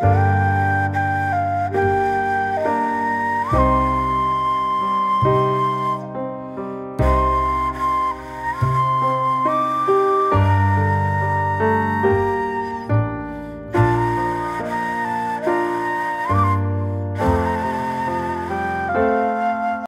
Bye.